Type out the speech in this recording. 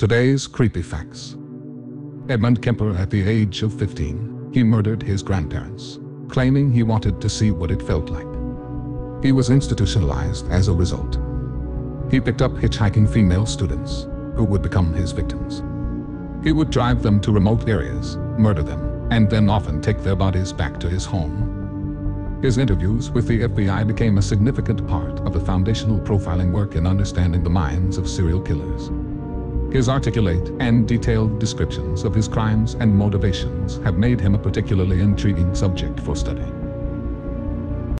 Today's creepy facts. Edmund Kemper at the age of 15, he murdered his grandparents, claiming he wanted to see what it felt like. He was institutionalized as a result. He picked up hitchhiking female students, who would become his victims. He would drive them to remote areas, murder them, and then often take their bodies back to his home. His interviews with the FBI became a significant part of the foundational profiling work in understanding the minds of serial killers. His articulate and detailed descriptions of his crimes and motivations have made him a particularly intriguing subject for study.